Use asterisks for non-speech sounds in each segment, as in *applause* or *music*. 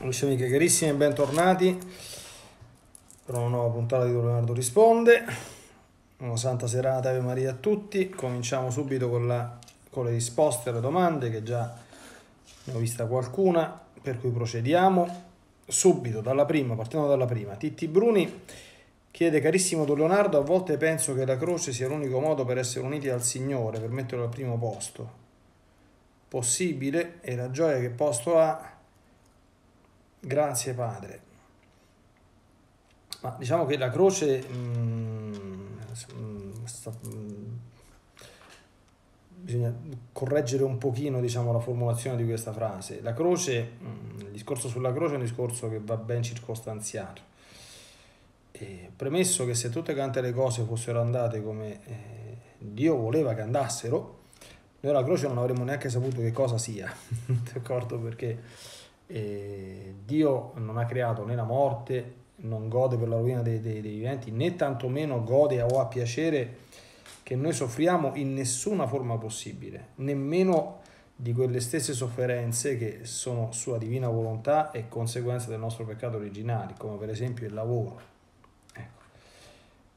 Amici e amiche carissime, bentornati per una nuova puntata di Leonardo Risponde. Una santa serata, Ave Maria a tutti. Cominciamo subito con, la, con le risposte alle domande che già ne ho vista qualcuna, per cui procediamo subito dalla prima, partiamo dalla prima. Titti Bruni chiede, carissimo Don Leonardo, a volte penso che la croce sia l'unico modo per essere uniti al Signore, per metterlo al primo posto. Possibile e la gioia che posto ha Grazie Padre. Ma diciamo che la croce mm, sta, mm, bisogna correggere un pochino diciamo, la formulazione di questa frase. La croce, mm, il discorso sulla croce è un discorso che va ben circostanziato. E premesso che se tutte quante le cose fossero andate come eh, Dio voleva che andassero, noi la croce non avremmo neanche saputo che cosa sia, *laughs* d'accordo? Perché e Dio non ha creato né la morte, non gode per la rovina dei, dei, dei viventi, né tantomeno gode o ha piacere che noi soffriamo in nessuna forma possibile, nemmeno di quelle stesse sofferenze che sono sua divina volontà e conseguenza del nostro peccato originale, come per esempio il lavoro. Ecco.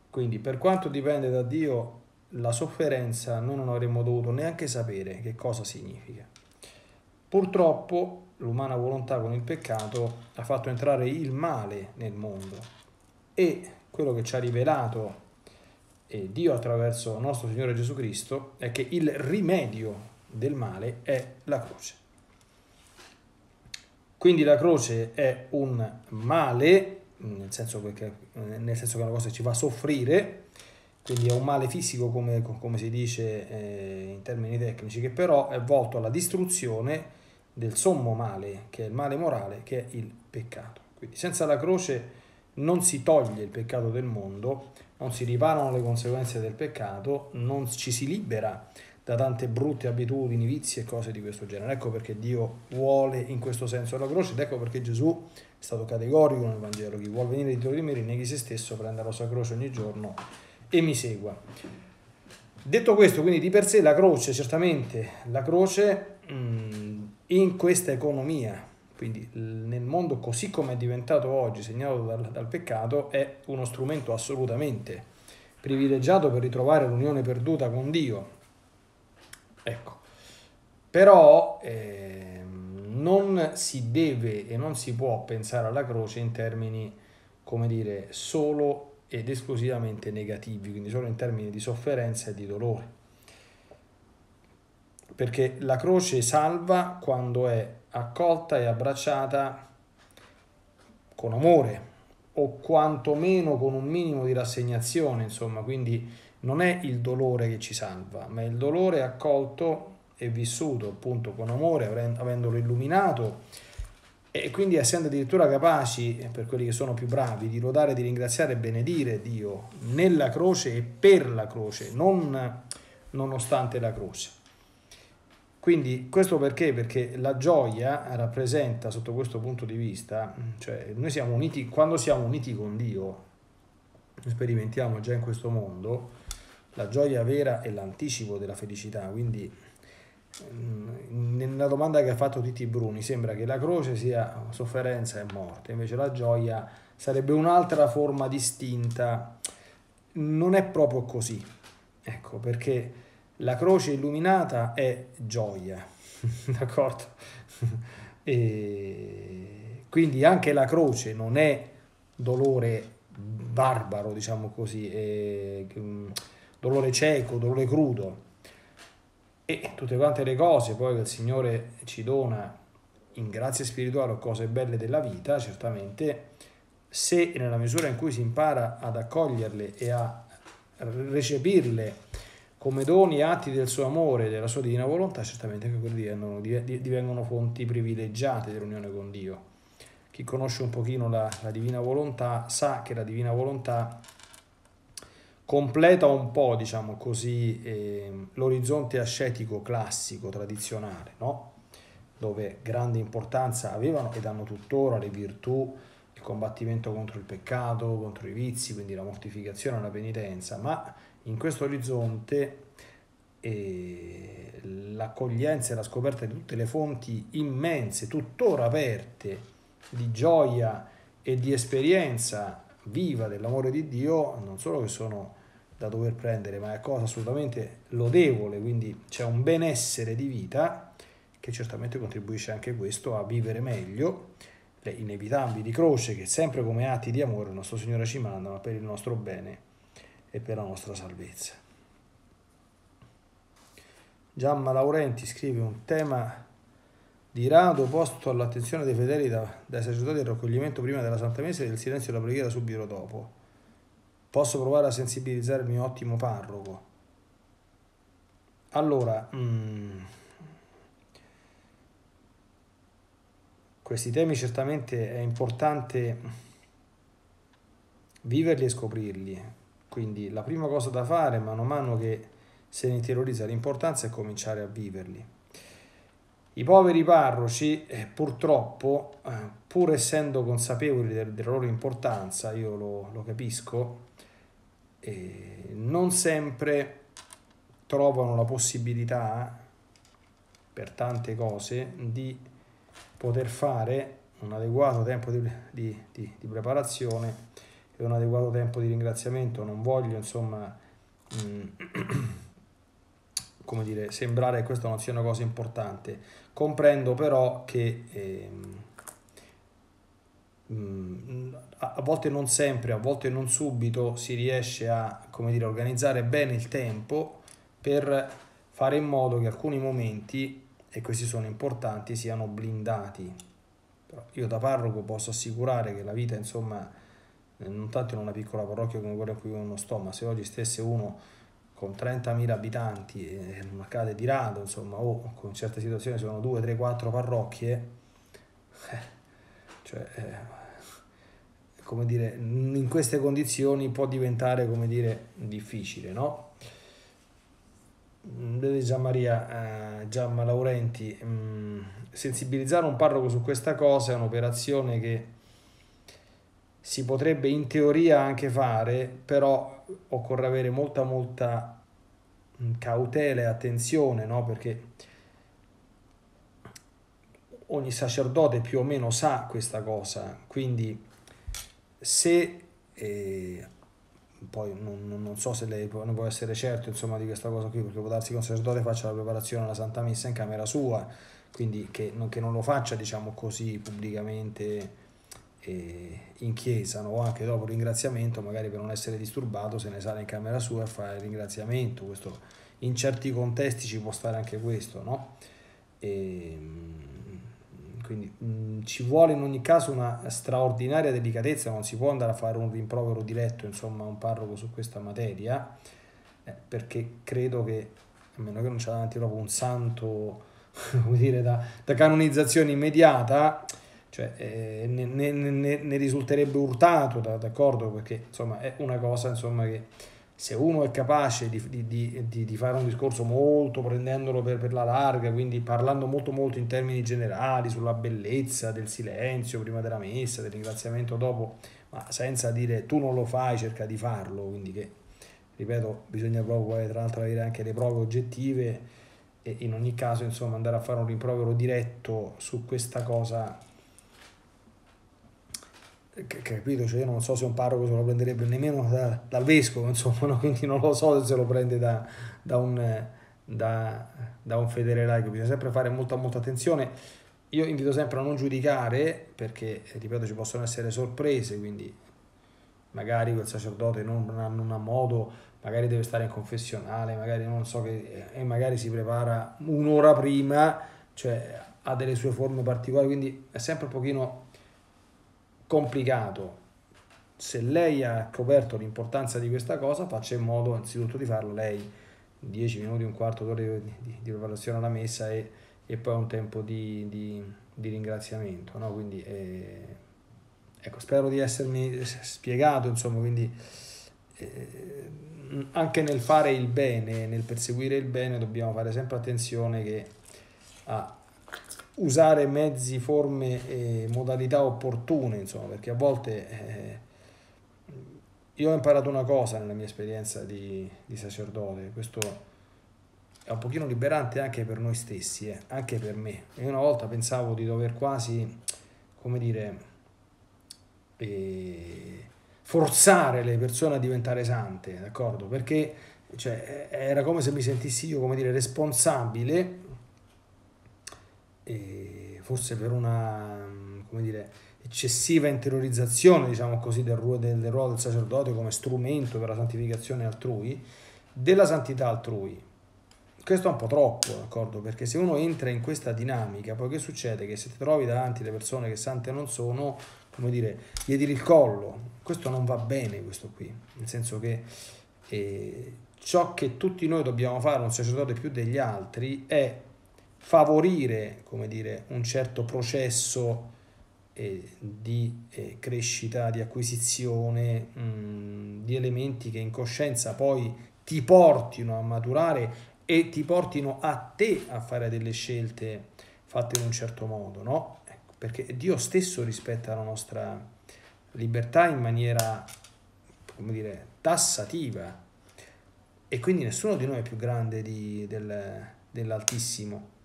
Quindi per quanto dipende da Dio, la sofferenza noi non avremmo dovuto neanche sapere che cosa significa. Purtroppo l'umana volontà con il peccato ha fatto entrare il male nel mondo e quello che ci ha rivelato eh, Dio attraverso nostro Signore Gesù Cristo è che il rimedio del male è la croce. Quindi la croce è un male, nel senso, perché, nel senso che è una cosa che ci fa soffrire, quindi è un male fisico come, come si dice eh, in termini tecnici, che però è volto alla distruzione del sommo male, che è il male morale, che è il peccato. Quindi senza la croce non si toglie il peccato del mondo, non si riparano le conseguenze del peccato, non ci si libera da tante brutte abitudini, vizi e cose di questo genere. Ecco perché Dio vuole in questo senso la croce ed ecco perché Gesù è stato categorico nel Vangelo, chi vuole venire dietro di me rinneghi se stesso, prenda la sua croce ogni giorno e mi segua. Detto questo, quindi di per sé la croce, certamente la croce mh, mm, in questa economia, quindi nel mondo così come è diventato oggi, segnato dal, dal peccato, è uno strumento assolutamente privilegiato per ritrovare l'unione perduta con Dio. Ecco, però eh, non si deve e non si può pensare alla croce in termini, come dire, solo ed esclusivamente negativi, quindi solo in termini di sofferenza e di dolore perché la croce salva quando è accolta e abbracciata con amore o quantomeno con un minimo di rassegnazione, insomma, quindi non è il dolore che ci salva, ma è il dolore accolto e vissuto appunto con amore, avendolo illuminato e quindi essendo addirittura capaci, per quelli che sono più bravi, di lodare, di ringraziare e benedire Dio nella croce e per la croce, non nonostante la croce. Quindi questo perché? Perché la gioia rappresenta sotto questo punto di vista, cioè noi siamo uniti, quando siamo uniti con Dio, sperimentiamo già in questo mondo, la gioia vera è l'anticipo della felicità, quindi mm, nella domanda che ha fatto Titti Bruni sembra che la croce sia sofferenza e morte, invece la gioia sarebbe un'altra forma distinta, non è proprio così, ecco perché la croce illuminata è gioia, *laughs* d'accordo? E quindi anche la croce non è dolore barbaro, diciamo così, è mm, dolore cieco, dolore crudo. E tutte quante le cose poi che il Signore ci dona in grazia spirituale o cose belle della vita, certamente, se nella misura in cui si impara ad accoglierle e a recepirle come doni e atti del suo amore e della sua divina volontà, certamente anche quelli divengono, divengono fonti privilegiate dell'unione con Dio. Chi conosce un pochino la, la divina volontà sa che la divina volontà completa un po', diciamo così, eh, l'orizzonte ascetico classico, tradizionale, no? dove grande importanza avevano ed hanno tuttora le virtù, il combattimento contro il peccato, contro i vizi, quindi la mortificazione e la penitenza, ma in questo orizzonte eh, l'accoglienza e la scoperta di tutte le fonti immense, tuttora aperte di gioia e di esperienza viva dell'amore di Dio, non solo che sono da dover prendere, ma è cosa assolutamente lodevole, quindi c'è un benessere di vita che certamente contribuisce anche questo a vivere meglio. Le inevitabili croce che sempre come atti di amore il nostro Signore ci mandano per il nostro bene e per la nostra salvezza. Giamma Laurenti scrive un tema di rado posto all'attenzione dei fedeli da, dai sacerdoti del raccoglimento prima della Santa Messa e del silenzio della preghiera subito dopo. Posso provare a sensibilizzare il mio ottimo parroco. Allora, mm, questi temi certamente è importante viverli e scoprirli. Quindi la prima cosa da fare, mano a mano che se ne interiorizza l'importanza, è cominciare a viverli. I poveri parroci, eh, purtroppo, eh, pur essendo consapevoli del, della loro importanza, io lo, lo capisco, eh, non sempre trovano la possibilità, per tante cose, di poter fare un adeguato tempo di, di, di, di preparazione e un adeguato tempo di ringraziamento. Non voglio, insomma, mm, come dire, sembrare che questa non sia una cosa importante. Comprendo però che eh, a volte non sempre, a volte non subito si riesce a come dire, organizzare bene il tempo per fare in modo che alcuni momenti, e questi sono importanti, siano blindati. Però io da parroco posso assicurare che la vita, insomma, non tanto in una piccola parrocchia come quella in cui uno sto, ma se oggi stesse uno con 30.000 abitanti e non accade di rado, insomma, o con certe situazioni sono 2, 3, 4 parrocchie, eh, cioè, eh, come dire, in queste condizioni può diventare, come dire, difficile, no? Vede Gian Maria, eh, Giamma Laurenti, mh, mm, sensibilizzare un parroco su questa cosa è un'operazione che si potrebbe in teoria anche fare, però occorre avere molta molta mm, cautela e attenzione, no? perché ogni sacerdote più o meno sa questa cosa, quindi se eh, poi non, non, so se lei ne può essere certo insomma, di questa cosa qui, perché può darsi che un sacerdote faccia la preparazione alla Santa Messa in camera sua, quindi che non, che non lo faccia diciamo così pubblicamente in chiesa no? o anche dopo il ringraziamento, magari per non essere disturbato, se ne sale in camera sua e fa il ringraziamento. Questo, in certi contesti ci può stare anche questo, no? E, mm, quindi mh, ci vuole in ogni caso una straordinaria delicatezza, non si può andare a fare un rimprovero diretto, insomma, a un parroco su questa materia, eh, perché credo che, a meno che non c'è davanti proprio un santo, *laughs* come dire, da, da canonizzazione immediata, cioè, eh, ne, ne, ne, ne, risulterebbe urtato, d'accordo? Perché insomma è una cosa insomma, che se uno è capace di, di, di, di fare un discorso molto prendendolo per, per, la larga, quindi parlando molto molto in termini generali sulla bellezza del silenzio prima della messa, del ringraziamento dopo, ma senza dire tu non lo fai, cerca di farlo, quindi che, ripeto, bisogna proprio tra l'altro avere anche le prove oggettive e in ogni caso insomma andare a fare un rimprovero diretto su questa cosa capito? Cioè io non so se un parroco se lo prenderebbe nemmeno da, dal vescovo, *laughs* insomma, no? quindi non lo so se lo prende da, da, un, da, da un fedele laico, bisogna sempre fare molta molta attenzione. Io invito sempre a non giudicare perché, ripeto, ci possono essere sorprese, quindi magari quel sacerdote non non ha modo, magari deve stare in confessionale, magari non so che, e magari si prepara un'ora prima, cioè ha delle sue forme particolari, quindi è sempre un pochino complicato. Se lei ha coperto l'importanza di questa cosa, faccia in modo innanzitutto di farlo lei 10 minuti, un quarto d'ora di, di, di, preparazione alla messa e, e poi un tempo di, di, di ringraziamento. No? Quindi, eh, ecco, spero di essermi spiegato, insomma, quindi eh, anche nel fare il bene, nel perseguire il bene, dobbiamo fare sempre attenzione che a usare mezzi, forme e modalità opportune, insomma, perché a volte eh, io ho imparato una cosa nella mia esperienza di, di, sacerdote, questo è un pochino liberante anche per noi stessi, eh, anche per me. Io una volta pensavo di dover quasi, come dire, eh, forzare le persone a diventare sante, d'accordo? Perché cioè, era come se mi sentissi io, come dire, responsabile, forse per una, dire, eccessiva interiorizzazione, diciamo così, del ruolo del, del ruolo del sacerdote come strumento per la santificazione altrui, della santità altrui. Questo è un po' troppo, d'accordo? Perché se uno entra in questa dinamica, poi che succede? Che se ti trovi davanti le persone che sante non sono, come dire, gli tiri il collo. Questo non va bene, questo qui. Nel senso che eh, ciò che tutti noi dobbiamo fare, un sacerdote più degli altri, è favorire, dire, un certo processo eh, di eh, crescita, di acquisizione, mh, mm, di elementi che in coscienza poi ti portino a maturare e ti portino a te a fare delle scelte fatte in un certo modo, no? Ecco, perché Dio stesso rispetta la nostra libertà in maniera, come dire, tassativa e quindi nessuno di noi è più grande di, del, dell'Altissimo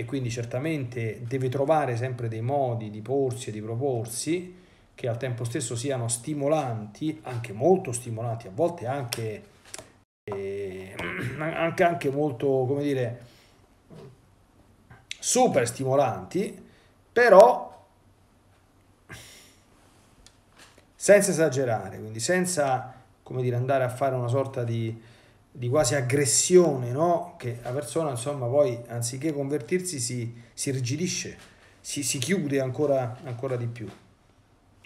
e quindi certamente deve trovare sempre dei modi di porsi e di proporsi che al tempo stesso siano stimolanti, anche molto stimolanti, a volte anche eh, anche, anche molto, come dire, super stimolanti, però senza esagerare, quindi senza, come dire, andare a fare una sorta di, di quasi aggressione, no? Che la persona, insomma, poi anziché convertirsi si, si irrigidisce, si, si chiude ancora, ancora di più.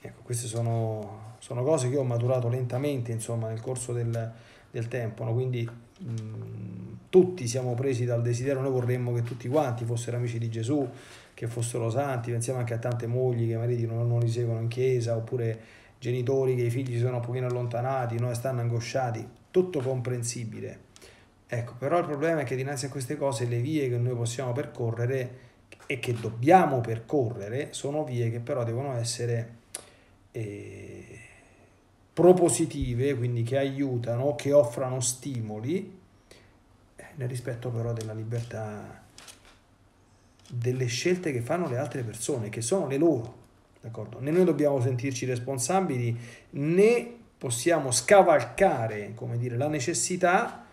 Ecco, queste sono, sono cose che ho maturato lentamente, insomma, nel corso del, del tempo, no? quindi mh, tutti siamo presi dal desiderio, noi vorremmo che tutti quanti fossero amici di Gesù, che fossero santi, pensiamo anche a tante mogli che i mariti non, non li seguono in chiesa, oppure genitori che i figli si sono un pochino allontanati, noi stanno angosciati, tutto comprensibile. Ecco, però il problema è che dinanzi a queste cose le vie che noi possiamo percorrere e che dobbiamo percorrere sono vie che però devono essere eh, propositive, quindi che aiutano, che offrano stimoli, eh, nel rispetto però della libertà delle scelte che fanno le altre persone, che sono le loro. D'accordo? Né noi dobbiamo sentirci responsabili, né possiamo scavalcare, come dire, la necessità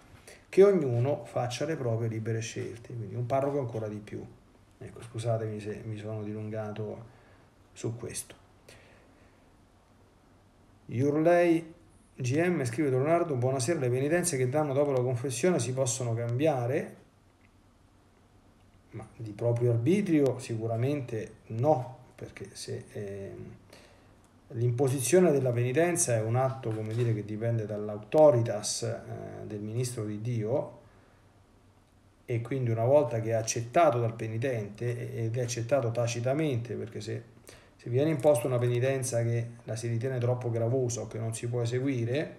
che ognuno faccia le proprie libere scelte. Quindi un parroco ancora di più. Ecco, scusatemi se mi sono dilungato su questo. Yurley GM scrive Leonardo, buonasera, le penitenze che danno dopo la confessione si possono cambiare? Ma di proprio arbitrio sicuramente no, perché se eh, l'imposizione della penitenza è un atto, come dire, che dipende dall'autoritas eh, del ministro di Dio, e quindi una volta che è accettato dal penitente ed è accettato tacitamente, perché se se viene imposta una penitenza che la si ritiene troppo gravosa o che non si può eseguire,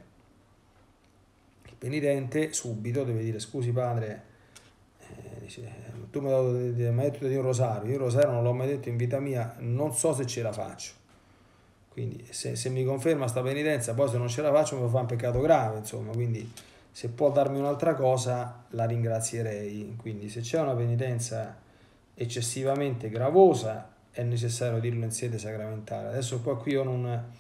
il penitente subito deve dire scusi padre, eh, dice, tu mi hai detto di un rosario, io il rosario non l'ho mai detto in vita mia, non so se ce la faccio. Quindi se, se mi conferma sta penitenza, poi se non ce la faccio mi fa un peccato grave, insomma, quindi se può darmi un'altra cosa la ringrazierei. Quindi se c'è una penitenza eccessivamente gravosa è necessario dirlo in sede sacramentale. Adesso qua qui io non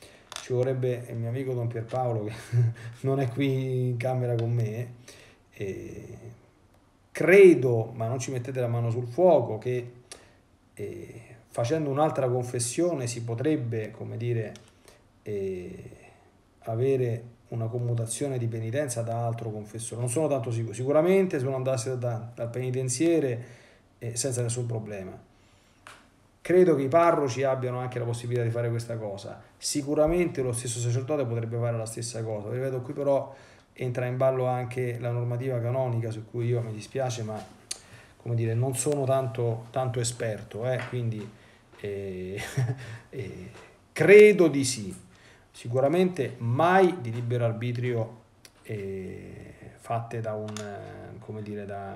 ci vorrebbe il mio amico Don Pierpaolo che *laughs* non è qui in camera con me. E credo, ma non ci mettete la mano sul fuoco, che eh, facendo un'altra confessione si potrebbe, come dire, eh, avere una commutazione di penitenza da altro confessore. Non sono tanto sicuro. Sicuramente se uno andasse da, dal penitenziere eh, senza nessun problema Credo che i parroci abbiano anche la possibilità di fare questa cosa. Sicuramente lo stesso sacerdote potrebbe fare la stessa cosa. Ripeto, qui però entra in ballo anche la normativa canonica su cui io mi dispiace, ma come dire, non sono tanto, tanto esperto, eh? quindi eh, *laughs* eh, credo di sì. Sicuramente mai di libero arbitrio eh, fatte da un, come dire, da,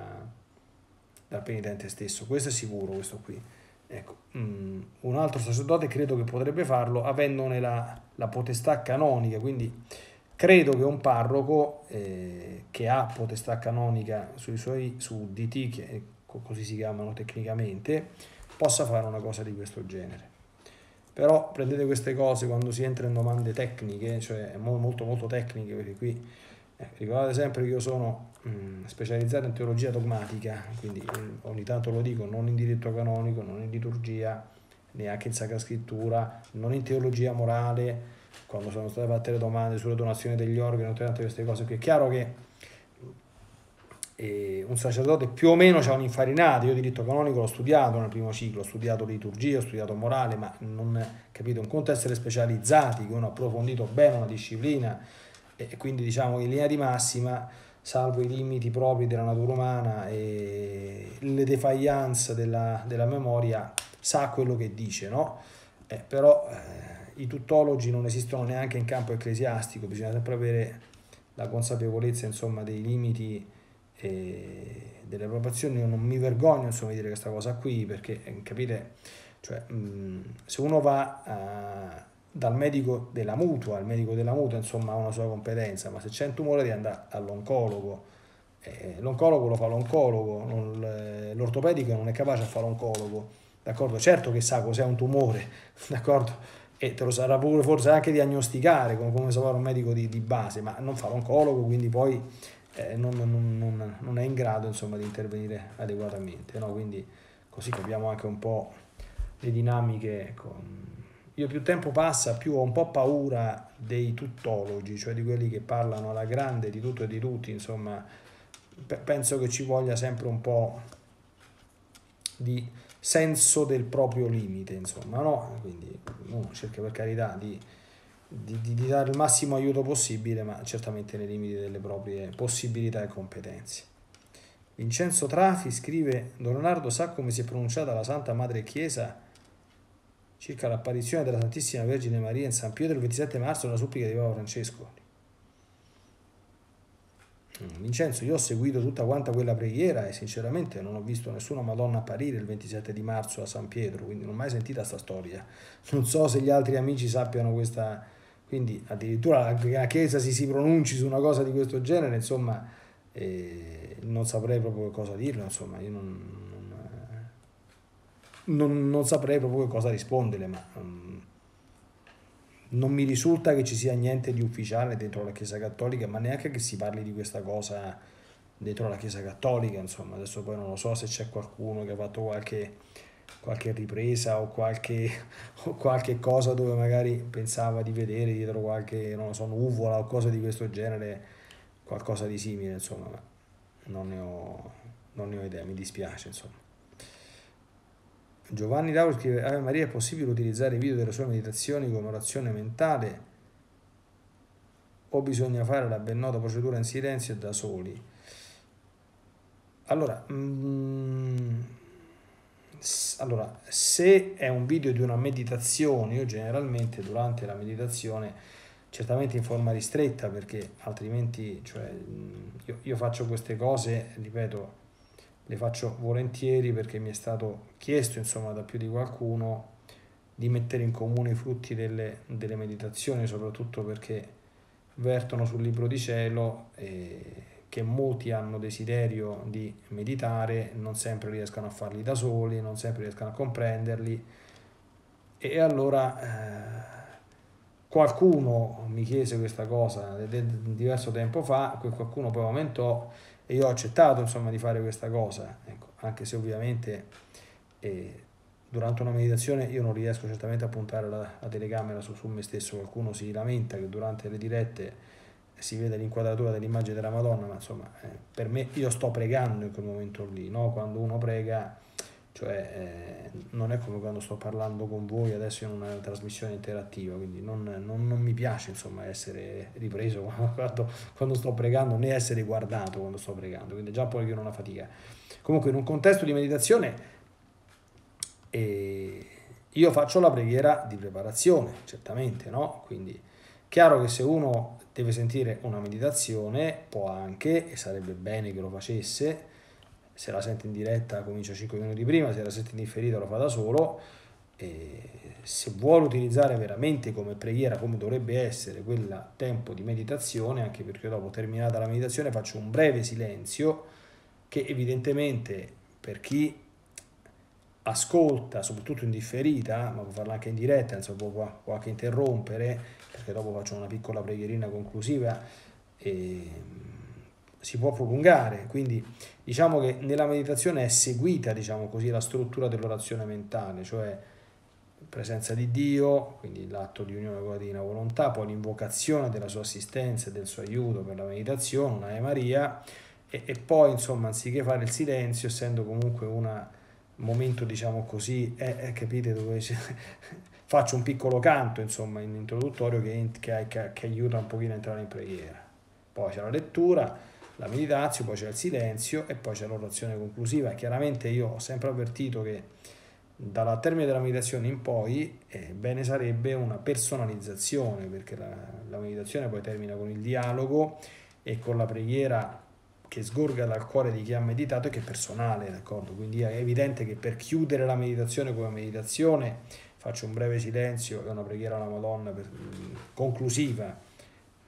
dal penitente stesso. Questo è sicuro, questo qui. Ecco, um, un altro sacerdote credo che potrebbe farlo avendone la, la potestà canonica, quindi credo che un parroco eh, che ha potestà canonica sui suoi sudditi, che così si chiamano tecnicamente, possa fare una cosa di questo genere. però prendete queste cose quando si entra in domande tecniche, cioè molto molto tecniche, perché qui eh, ricordate sempre che io sono mh, mm, specializzato in teologia dogmatica, quindi mh, mm, ogni tanto lo dico, non in diritto canonico, non in liturgia, neanche in Sacra Scrittura, non in teologia morale, quando sono state fatte le domande sulle donazioni degli organi, tutte queste cose qui. È chiaro che e un sacerdote più o meno c'è un'infarinata, io diritto canonico l'ho studiato nel primo ciclo, ho studiato liturgia, ho studiato morale, ma non capito, un conto essere specializzati, che uno ha approfondito bene una disciplina e quindi diciamo in linea di massima, salvo i limiti propri della natura umana e le defiance della, della memoria, sa quello che dice, no? Eh, però eh, i tuttologi non esistono neanche in campo ecclesiastico, bisogna sempre avere la consapevolezza insomma dei limiti e delle approvazioni io non mi vergogno insomma di dire questa cosa qui perché eh, capite? Cioè mh, se uno va uh, dal medico della mutua al medico della mutua insomma ha una sua competenza ma se c'è un tumore di andare all'oncologo. Eh, l'oncologo lo fa l'oncologo l'ortopedico non è capace a fare l'oncologo d'accordo? Certo che sa cos'è un tumore *laughs* d'accordo? E te lo sarà pure forse anche diagnosticare come, come sa fare un medico di, di base ma non fa l'oncologo quindi poi eh, non, non, non, non, è in grado insomma, di intervenire adeguatamente. No? Quindi così capiamo anche un po' le dinamiche. Ecco. Io più tempo passa, più ho un po' paura dei tuttologi, cioè di quelli che parlano alla grande di tutto e di tutti, insomma, penso che ci voglia sempre un po' di senso del proprio limite, insomma, no? Quindi uno cerca per carità di di, di, di, dare il massimo aiuto possibile, ma certamente nei limiti delle proprie possibilità e competenze. Vincenzo Trafi scrive: Don Leonardo sa come si è pronunciata la Santa Madre Chiesa circa l'apparizione della Santissima Vergine Maria in San Pietro il 27 marzo nella supplica di Papa Francesco. Mm, Vincenzo, io ho seguito tutta quanta quella preghiera e sinceramente non ho visto nessuna Madonna apparire il 27 di marzo a San Pietro, quindi non ho mai sentita questa storia. Non so se gli altri amici sappiano questa, quindi addirittura la Chiesa si, si pronunci su una cosa di questo genere, insomma, eh, non saprei proprio cosa dirlo, insomma, io non, non, non, saprei proprio cosa rispondere, ma um, non mi risulta che ci sia niente di ufficiale dentro la Chiesa Cattolica, ma neanche che si parli di questa cosa dentro la Chiesa Cattolica, insomma, adesso poi non lo so se c'è qualcuno che ha fatto qualche qualche ripresa o qualche, *laughs* o qualche cosa dove magari pensava di vedere dietro qualche, non so, nuvola o cose di questo genere, qualcosa di simile, insomma, ma non ne ho, non ne ho idea, mi dispiace, insomma. Giovanni Lauro scrive, Ave Maria, è possibile utilizzare i video delle sue meditazioni come orazione mentale o bisogna fare la ben nota procedura in silenzio e da soli? Allora, mm, allora, se è un video di una meditazione, io generalmente durante la meditazione, certamente in forma ristretta, perché altrimenti cioè, io, io faccio queste cose, ripeto, le faccio volentieri perché mi è stato chiesto insomma da più di qualcuno di mettere in comune i frutti delle, delle meditazioni, soprattutto perché vertono sul libro di cielo. E, che molti hanno desiderio di meditare, non sempre riescono a farli da soli, non sempre riescono a comprenderli. E allora eh, qualcuno mi chiese questa cosa diverso tempo fa, quel qualcuno poi aumentò e io ho accettato insomma di fare questa cosa, ecco, anche se ovviamente eh, durante una meditazione io non riesco certamente a puntare la, la telecamera su, su me stesso, qualcuno si lamenta che durante le dirette si vede l'inquadratura dell'immagine della Madonna, ma insomma, eh, per me io sto pregando in quel momento lì, no? quando uno prega, cioè eh, non è come quando sto parlando con voi adesso in una trasmissione interattiva, quindi non, non, non mi piace insomma essere ripreso *laughs* quando, quando, sto pregando, né essere guardato quando sto pregando, quindi già poi che una fatica. Comunque in un contesto di meditazione eh, io faccio la preghiera di preparazione, certamente, no? Quindi chiaro che se uno deve sentire una meditazione, può anche, e sarebbe bene che lo facesse, se la sente in diretta comincia 5 minuti prima, se la sente in differita lo fa da solo, e se vuole utilizzare veramente come preghiera, come dovrebbe essere quel tempo di meditazione, anche perché dopo terminata la meditazione faccio un breve silenzio che evidentemente per chi ascolta, soprattutto in differita, ma può farla anche in diretta, insomma, può, può anche interrompere, perché dopo faccio una piccola preghierina conclusiva e si può prolungare. Quindi diciamo che nella meditazione è seguita, diciamo così, la struttura dell'orazione mentale, cioè presenza di Dio, quindi l'atto di unione con la divina volontà, poi l'invocazione della sua assistenza e del suo aiuto per la meditazione, una Ave Maria, e, e poi insomma anziché fare il silenzio, essendo comunque un momento diciamo così, eh, eh, capite dove faccio un piccolo canto insomma in introduttorio che, che, che, aiuta un pochino a entrare in preghiera. Poi c'è la lettura, la meditazione, poi c'è il silenzio e poi c'è l'orazione conclusiva. Chiaramente io ho sempre avvertito che dal termine della meditazione in poi eh, bene sarebbe una personalizzazione perché la, la meditazione poi termina con il dialogo e con la preghiera che sgorga dal cuore di chi ha meditato e che è personale, d'accordo? Quindi è evidente che per chiudere la meditazione come meditazione faccio un breve silenzio e una preghiera alla Madonna per, conclusiva,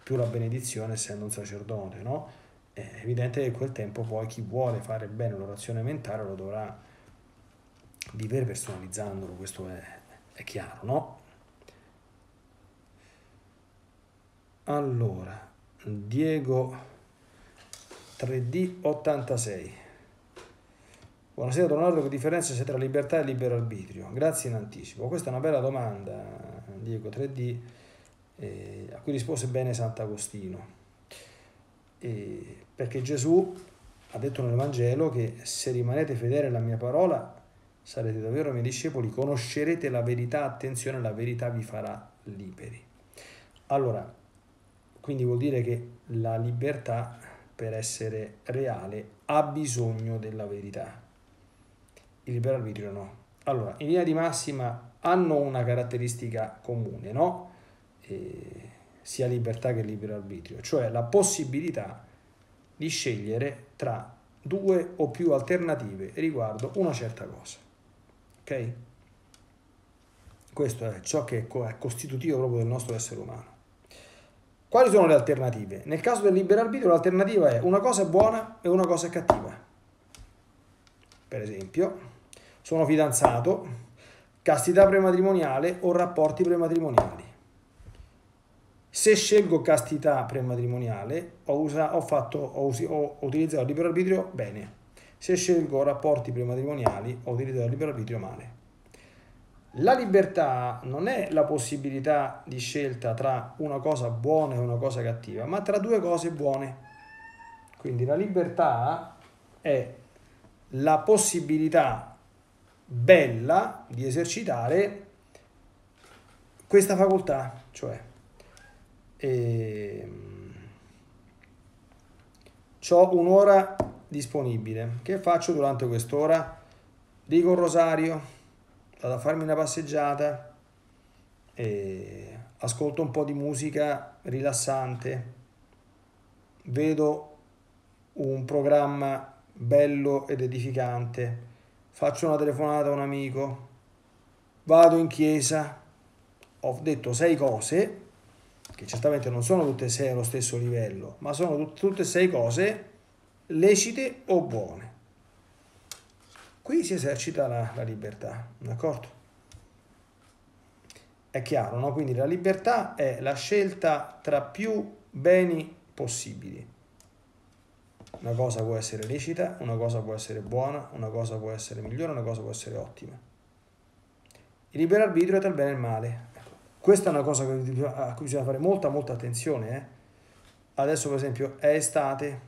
più la benedizione essendo un sacerdote, no? È evidente che in quel tempo poi chi vuole fare bene l'orazione mentale lo dovrà vivere personalizzandolo, questo è, è chiaro, no? Allora, Diego 3D86. Buonasera Leonardo, che differenza c'è tra libertà e libero arbitrio? Grazie in anticipo. Questa è una bella domanda, Diego 3D, eh, a cui rispose bene Sant'Agostino. Eh, perché Gesù ha detto nel Vangelo che se rimanete fedeli alla mia parola sarete davvero miei discepoli, conoscerete la verità, attenzione, la verità vi farà liberi. Allora, quindi vuol dire che la libertà per essere reale ha bisogno della verità. Il libero arbitrio no. Allora, in linea di massima hanno una caratteristica comune, no? E sia libertà che libero arbitrio, cioè la possibilità di scegliere tra due o più alternative riguardo una certa cosa. Ok? Questo è ciò che è costitutivo proprio del nostro essere umano. Quali sono le alternative? Nel caso del libero arbitrio l'alternativa è una cosa è buona e una cosa è cattiva. Per esempio, sono fidanzato, castità prematrimoniale o rapporti prematrimoniali. Se scelgo castità prematrimoniale, ho, usa, ho, fatto, ho, ho utilizzato il libero arbitrio bene. Se scelgo rapporti prematrimoniali, ho utilizzato il libero arbitrio male. La libertà non è la possibilità di scelta tra una cosa buona e una cosa cattiva, ma tra due cose buone. Quindi la libertà è la possibilità bella di esercitare questa facoltà, cioè ehm, ho un'ora disponibile. Che faccio durante quest'ora? Dico un rosario, vado a farmi una passeggiata e ascolto un po' di musica rilassante, vedo un programma bello ed edificante, faccio una telefonata a un amico, vado in chiesa, ho detto sei cose, che certamente non sono tutte e sei allo stesso livello, ma sono tutte e sei cose lecite o buone. Qui si esercita la, la libertà, d'accordo? È chiaro, no? Quindi la libertà è la scelta tra più beni possibili. Una cosa può essere lecita, una cosa può essere buona, una cosa può essere migliore, una cosa può essere ottima. Il libero arbitrio è tra il bene e il male. Ecco, questa è una cosa a cui bisogna fare molta, molta attenzione. Eh? Adesso, per esempio, è estate,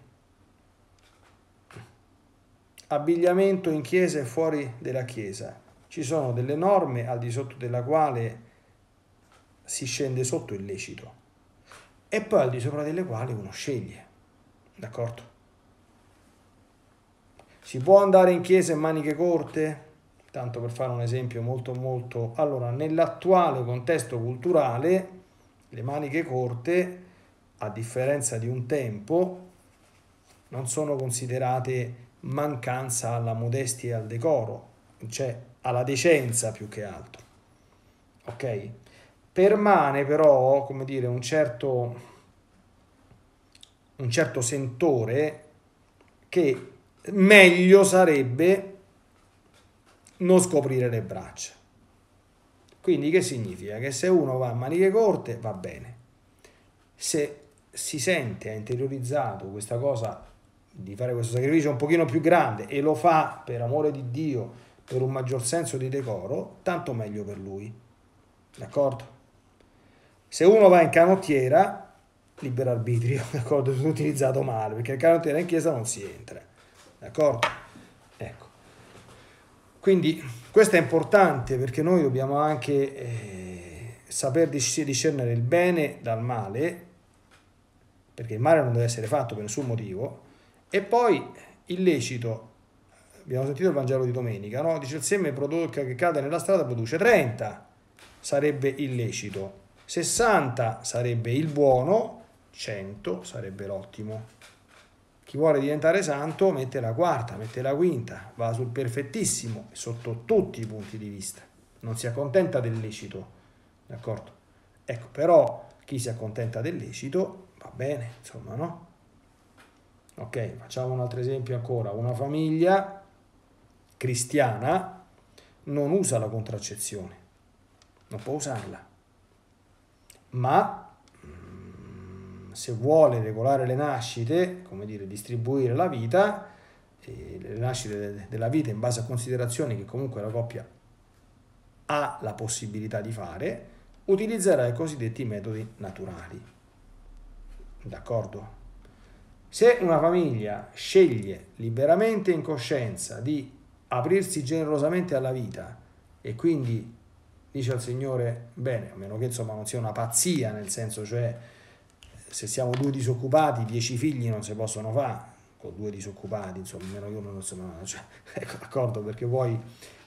abbigliamento in chiesa e fuori della chiesa. Ci sono delle norme al di sotto della quale si scende sotto il lecito e poi al di sopra delle quali uno sceglie. D'accordo? Si può andare in chiesa in maniche corte? Tanto per fare un esempio molto molto... Allora, nell'attuale contesto culturale, le maniche corte, a differenza di un tempo, non sono considerate mancanza alla modestia e al decoro, cioè alla decenza più che altro. Ok? Permane però, come dire, un certo, un certo sentore che meglio sarebbe non scoprire le braccia. Quindi che significa? Che se uno va a maniche corte va bene. Se si sente, ha interiorizzato questa cosa di fare questo sacrificio un pochino più grande e lo fa per amore di Dio, per un maggior senso di decoro, tanto meglio per lui. D'accordo? Se uno va in canottiera, libero arbitrio, *laughs* d'accordo? Utilizzato male, perché in canottiera in chiesa non si entra. D'accordo? Ecco. Quindi questo è importante perché noi dobbiamo anche eh, saper discernere il bene dal male, perché il male non deve essere fatto per nessun motivo, e poi illecito, abbiamo sentito il Vangelo di domenica, no? dice il seme che cade nella strada produce 30, sarebbe illecito, 60 sarebbe il buono, 100 sarebbe l'ottimo. Chi vuole diventare santo mette la quarta, mette la quinta, va sul perfettissimo sotto tutti i punti di vista. Non si accontenta del lecito, d'accordo? Ecco, però chi si accontenta del lecito va bene, insomma, no? Ok, facciamo un altro esempio ancora. Una famiglia cristiana non usa la contraccezione, non può usarla, ma se vuole regolare le nascite, come dire, distribuire la vita, le nascite della vita in base a considerazioni che comunque la coppia ha la possibilità di fare, utilizzerà i cosiddetti metodi naturali. D'accordo? Se una famiglia sceglie liberamente in coscienza di aprirsi generosamente alla vita e quindi dice al Signore, bene, a meno che insomma non sia una pazzia, nel senso cioè se siamo due disoccupati, dieci figli non si possono fare, con due disoccupati, insomma, almeno io non so, cioè, *laughs* ecco, d'accordo, perché poi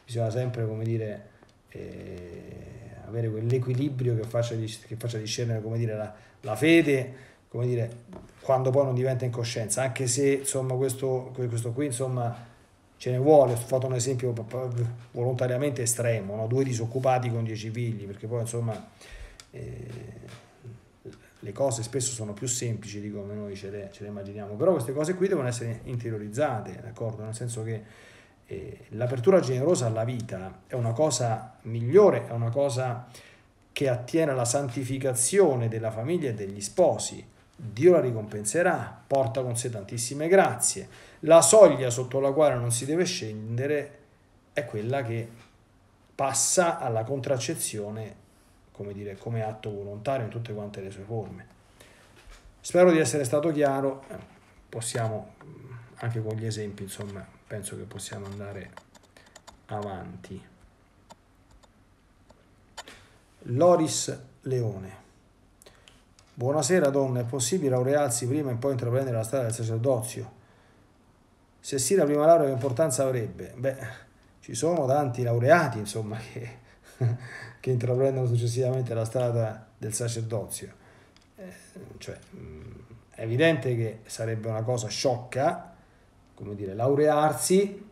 bisogna sempre, come dire, eh, avere quell'equilibrio che faccia, che faccia discernere, come dire, la, la fede come dire, quando poi non diventa incoscienza, anche se insomma questo, questo qui insomma ce ne vuole, ho fatto un esempio volontariamente estremo, no? due disoccupati con dieci figli, perché poi insomma eh, le cose spesso sono più semplici di come noi ce le, ce le, immaginiamo, però queste cose qui devono essere interiorizzate, d'accordo? Nel senso che eh, l'apertura generosa alla vita è una cosa migliore, è una cosa che attiene alla santificazione della famiglia e degli sposi, Dio la ricompenserà, porta con sé tantissime grazie. La soglia sotto la quale non si deve scendere è quella che passa alla contraccezione, come dire, come atto volontario in tutte quante le sue forme. Spero di essere stato chiaro, possiamo anche con gli esempi, insomma, penso che possiamo andare avanti. Loris Leone. Buonasera donna, è possibile laurearsi prima e poi intraprendere la strada del sacerdozio? Se sì, la prima laurea che importanza avrebbe? Beh, ci sono tanti laureati, insomma, che, che intraprendono successivamente la strada del sacerdozio. Eh, cioè, è evidente che sarebbe una cosa sciocca, come dire, laurearsi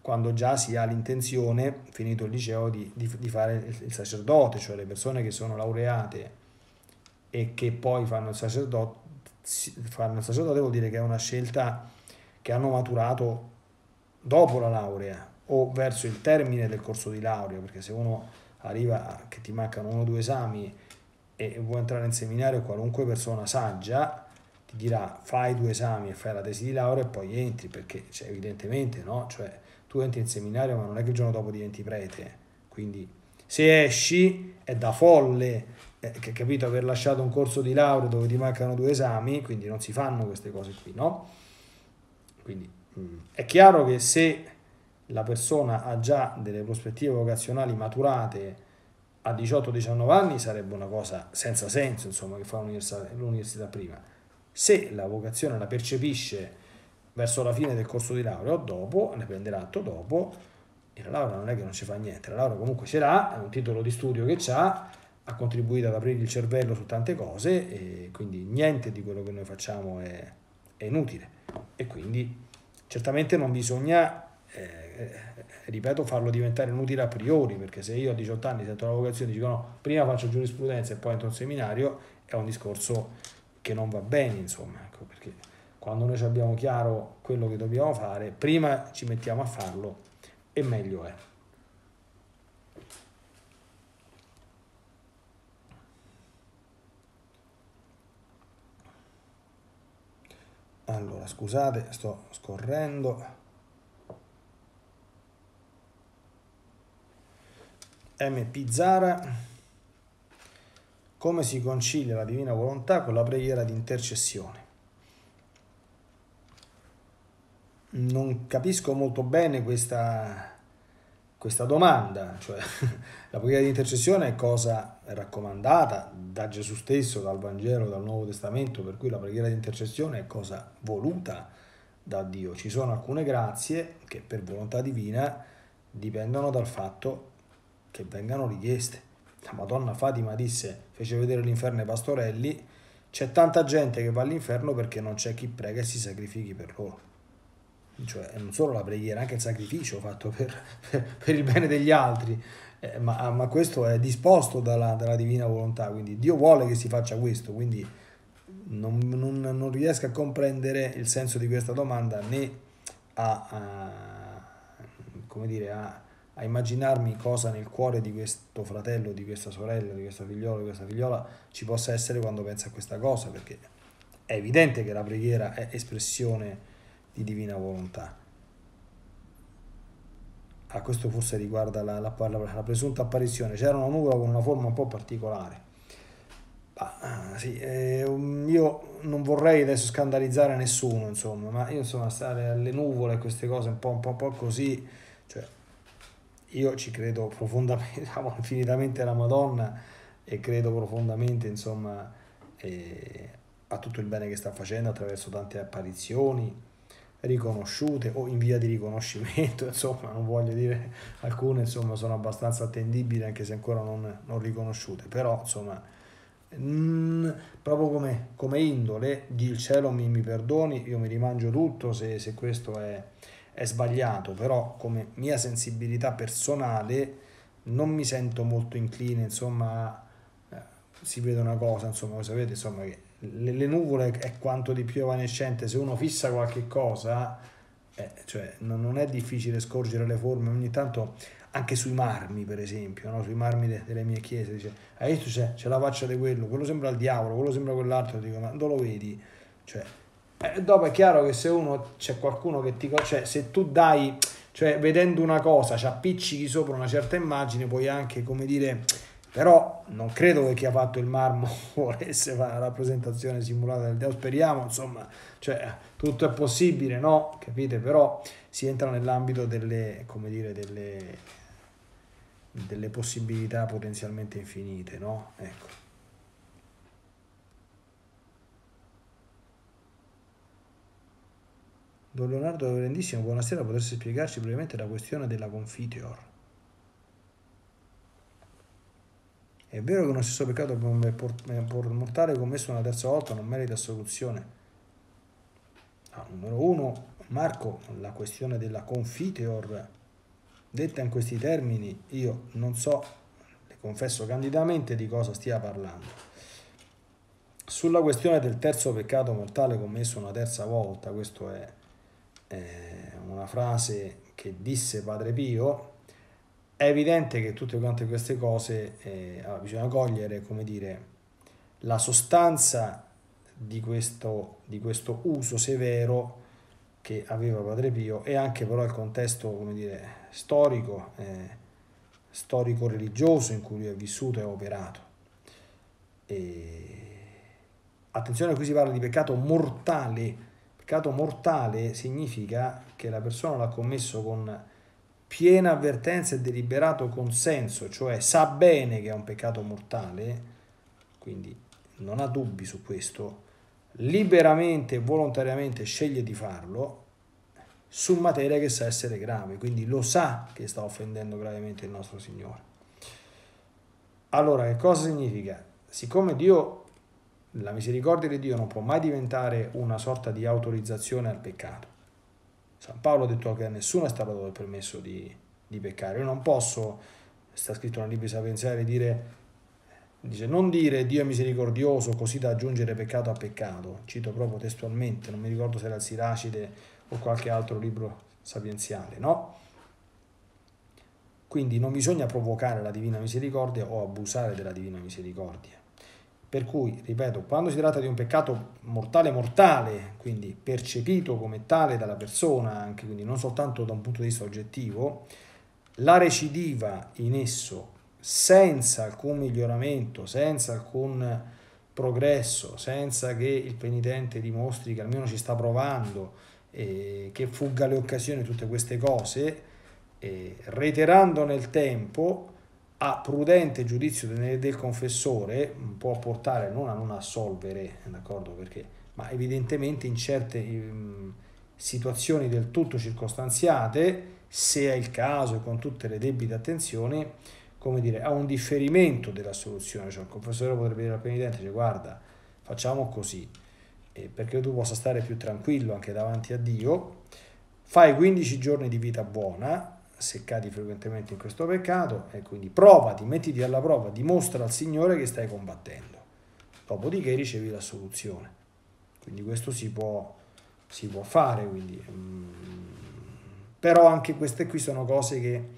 quando già si ha l'intenzione, finito il liceo, di, di, di fare il sacerdote, cioè le persone che sono laureate e che poi fanno il sacerdote, fanno il sacerdote vuol dire che è una scelta che hanno maturato dopo la laurea o verso il termine del corso di laurea, perché se uno arriva che ti mancano uno o due esami e vuoi entrare in seminario, qualunque persona saggia ti dirà fai due esami e fai la tesi di laurea e poi entri, perché cioè, evidentemente no, cioè tu entri in seminario ma non è che il giorno dopo diventi prete, quindi se esci è da folle eh, che capito? Aver lasciato un corso di laurea dove ti mancano due esami, quindi non si fanno queste cose qui, no? Quindi mh, mm, è chiaro che se la persona ha già delle prospettive vocazionali maturate a 18-19 anni sarebbe una cosa senza senso, insomma, che fa l'università, prima. Se la vocazione la percepisce verso la fine del corso di laurea o dopo, ne prenderà atto dopo, e la laurea non è che non ci fa niente, la laurea comunque ce l'ha, è un titolo di studio che ha, ha contribuito ad aprire il cervello su tante cose e quindi niente di quello che noi facciamo è, è inutile e quindi certamente non bisogna, eh, ripeto, farlo diventare inutile a priori, perché se io a 18 anni sento una vocazione e dico no, prima faccio giurisprudenza e poi entro a un seminario, è un discorso che non va bene, insomma, ecco, perché quando noi abbiamo chiaro quello che dobbiamo fare, prima ci mettiamo a farlo e meglio è. Allora, scusate, sto scorrendo. MP Zara. Come si concilia la divina volontà con la preghiera di intercessione? Non capisco molto bene questa, questa domanda, cioè *laughs* la preghiera di intercessione è cosa raccomandata da Gesù stesso, dal Vangelo, dal Nuovo Testamento, per cui la preghiera di intercessione è cosa voluta da Dio. Ci sono alcune grazie che per volontà divina dipendono dal fatto che vengano richieste. La Madonna Fatima disse, fece vedere l'inferno ai pastorelli, c'è tanta gente che va all'inferno perché non c'è chi prega e si sacrifichi per loro cioè non solo la preghiera, anche il sacrificio fatto per, per, per il bene degli altri, eh, ma, ma, questo è disposto dalla, dalla, divina volontà, quindi Dio vuole che si faccia questo, quindi non, non, non riesco a comprendere il senso di questa domanda né a, a come dire, a, a immaginarmi cosa nel cuore di questo fratello, di questa sorella, di questa figliola, di questa figliola ci possa essere quando pensa a questa cosa, perché è evidente che la preghiera è espressione di divina volontà. A questo forse riguarda la, la, la, la presunta apparizione. C'era una nuvola con una forma un po' particolare. Ah, sì, eh, io non vorrei adesso scandalizzare nessuno, insomma, ma io insomma stare alle nuvole e queste cose un po', un po', un po così, cioè, io ci credo profondamente, *laughs* diciamo, infinitamente alla Madonna e credo profondamente, insomma, eh, a tutto il bene che sta facendo attraverso tante apparizioni, riconosciute o in via di riconoscimento, *laughs* insomma, non voglio dire alcune, insomma, sono abbastanza attendibili anche se ancora non, non riconosciute, però, insomma, mh, mm, proprio come, come, indole, il cielo mi, mi perdoni, io mi rimangio tutto se, se questo è, è sbagliato, però come mia sensibilità personale non mi sento molto incline, insomma, eh, si vede una cosa, insomma, voi sapete, insomma, che le, le, nuvole è quanto di più evanescente, se uno fissa qualche cosa, eh, cioè non, non, è difficile scorgere le forme, ogni tanto anche sui marmi per esempio, no? sui marmi de, delle mie chiese, dice, hai visto c'è, c'è la faccia di quello, quello sembra il diavolo, quello sembra quell'altro, dico, ma dove lo vedi? Cioè, eh, dopo è chiaro che se uno c'è qualcuno che ti... cioè se tu dai, cioè vedendo una cosa, ci appiccichi sopra una certa immagine, puoi anche, come dire però non credo che chi ha fatto il marmo *laughs* volesse fare la rappresentazione simulata del Deo, speriamo, insomma, cioè, tutto è possibile, no? Capite? Però si entra nell'ambito delle, come dire, delle, delle possibilità potenzialmente infinite, no? Ecco. Don Leonardo Reverendissimo, buonasera, potreste spiegarci brevemente la questione della confiteor? È vero che uno stesso peccato mortale commesso una terza volta non merita assoluzione. Ah, numero uno, Marco, la questione della confiteor, detta in questi termini, io non so, le confesso candidamente di cosa stia parlando. Sulla questione del terzo peccato mortale commesso una terza volta, questa è, è una frase che disse Padre Pio, è evidente che tutte quante queste cose eh, allora, bisogna cogliere, come dire, la sostanza di questo, di questo uso severo che aveva Padre Pio e anche però il contesto, come dire, storico, eh, storico-religioso in cui lui è vissuto e operato. E... Attenzione, qui si parla di peccato mortale. Peccato mortale significa che la persona l'ha commesso con piena avvertenza e deliberato consenso, cioè sa bene che è un peccato mortale, quindi non ha dubbi su questo, liberamente e volontariamente sceglie di farlo su materia che sa essere grave, quindi lo sa che sta offendendo gravemente il nostro Signore. Allora, che cosa significa? Siccome Dio, la misericordia di Dio non può mai diventare una sorta di autorizzazione al peccato, San Paolo ha detto che a nessuno è stato dato il permesso di, di peccare. Io non posso, sta scritto nel libro Sapienziale, dire, dice non dire Dio è misericordioso così da aggiungere peccato a peccato. Cito proprio testualmente, non mi ricordo se era il Siracide o qualche altro libro sapienziale, no? Quindi non bisogna provocare la divina misericordia o abusare della divina misericordia Per cui, ripeto, quando si tratta di un peccato mortale mortale, quindi percepito come tale dalla persona, anche quindi non soltanto da un punto di vista oggettivo, la recidiva in esso senza alcun miglioramento, senza alcun progresso, senza che il penitente dimostri che almeno ci sta provando, eh, che fugga le occasioni, tutte queste cose, eh, reiterando nel tempo, a prudente giudizio del, confessore può portare non a non assolvere, d'accordo? Perché, ma evidentemente in certe um, situazioni del tutto circostanziate, se è il caso e con tutte le debite attenzioni, come dire, a un differimento della soluzione, cioè il confessore potrebbe dire al penitente, cioè, guarda, facciamo così, eh, perché tu possa stare più tranquillo anche davanti a Dio, fai 15 giorni di vita buona, se cadi frequentemente in questo peccato, e quindi provati, mettiti alla prova, dimostra al Signore che stai combattendo. Dopodiché ricevi la soluzione. Quindi questo si può, si può fare, quindi, um, però anche queste qui sono cose che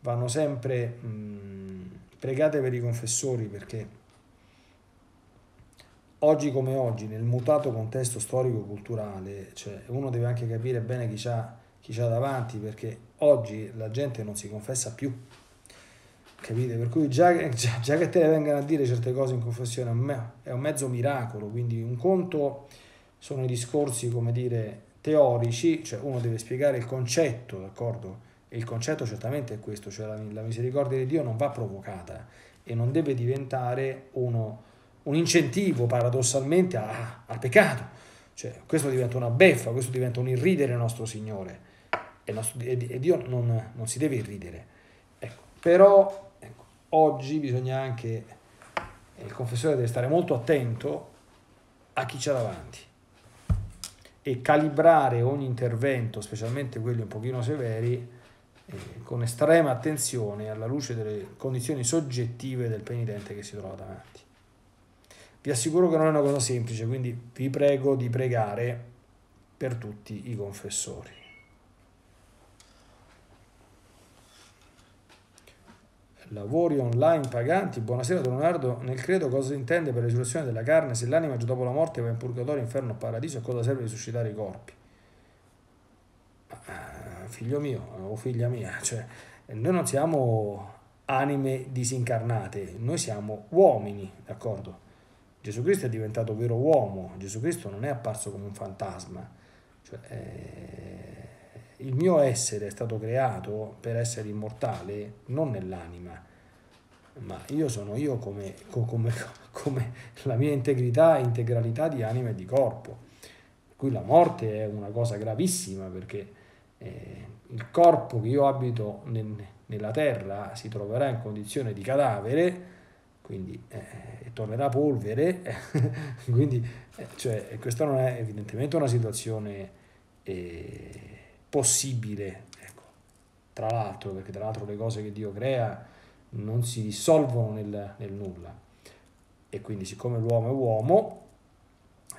vanno sempre um, pregate per i confessori perché oggi come oggi, nel mutato contesto storico-culturale, cioè uno deve anche capire bene chi c'ha chi c'ha davanti perché oggi la gente non si confessa più capite? Per cui già, già, già, che te ne vengano a dire certe cose in confessione è un mezzo miracolo, quindi un conto sono i discorsi, come dire, teorici, cioè uno deve spiegare il concetto, d'accordo? E il concetto certamente è questo, cioè la, la misericordia di Dio non va provocata e non deve diventare uno, un incentivo paradossalmente a, al peccato. Cioè, questo diventa una beffa, questo diventa un irridere nostro Signore e, nostro, e Dio non, non, si deve irridere. Ecco, però ecco, oggi bisogna anche, il confessore deve stare molto attento a chi c'è davanti e calibrare ogni intervento, specialmente quelli un pochino severi, eh, con estrema attenzione alla luce delle condizioni soggettive del penitente che si trova davanti. Vi assicuro che non è una cosa semplice, quindi vi prego di pregare per tutti i confessori. Lavori online paganti. Buonasera Don Leonardo. Nel credo cosa intende per la risurrezione della carne? Se l'anima già dopo la morte va in purgatorio, inferno o paradiso, a cosa serve risuscitare i corpi? Ah, figlio mio o figlia mia, cioè, noi non siamo anime disincarnate, noi siamo uomini, d'accordo? Gesù Cristo è diventato vero uomo, Gesù Cristo non è apparso come un fantasma. Cioè, eh, il mio essere è stato creato per essere immortale non nell'anima, ma io sono io come, come, *laughs* come la mia integrità integralità di anima e di corpo. Cui la morte è una cosa gravissima perché eh, il corpo che io abito nel, nella terra si troverà in condizione di cadavere, quindi eh, tornerà polvere, *laughs* quindi eh, cioè, questa non è evidentemente una situazione... Eh, possibile. Ecco. Tra l'altro, perché tra l'altro le cose che Dio crea non si dissolvono nel, nel nulla. E quindi siccome l'uomo è uomo,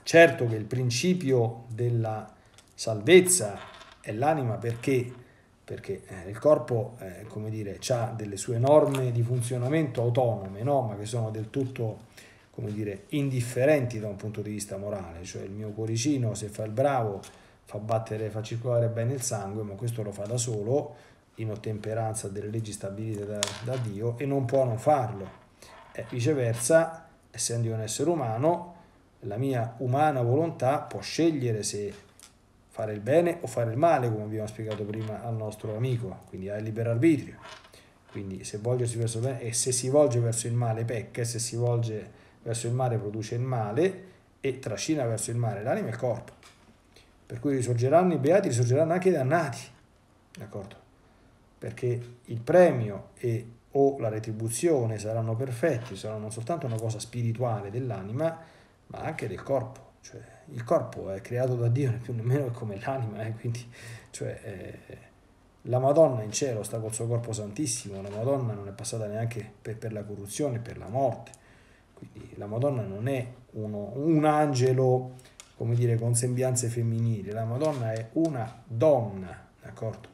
certo che il principio della salvezza è l'anima perché, perché eh, il corpo, eh, come dire, ha delle sue norme di funzionamento autonome, no? ma che sono del tutto, come dire, indifferenti da un punto di vista morale. Cioè il mio cuoricino, se fa il bravo, fa battere, fa circolare bene il sangue, ma questo lo fa da solo, in ottemperanza delle leggi stabilite da, da Dio, e non può non farlo. E viceversa, essendo io un essere umano, la mia umana volontà può scegliere se fare il bene o fare il male, come abbiamo spiegato prima al nostro amico, quindi ha il libero arbitrio. Quindi se volgersi verso il bene e se si volge verso il male pecca e se si volge verso il male produce il male e trascina verso il male l'anima e il corpo. Per cui risorgeranno i beati, risorgeranno anche i dannati, d'accordo? Perché il premio e o la retribuzione saranno perfetti, saranno soltanto una cosa spirituale dell'anima, ma anche del corpo. Cioè, il corpo è creato da Dio, né più nemmeno come l'anima, eh? quindi cioè, eh, la Madonna in cielo sta col suo corpo santissimo, la Madonna non è passata neanche per, per la corruzione, per la morte, quindi la Madonna non è uno, un angelo come dire, con sembianze femminili. La Madonna è una donna, d'accordo?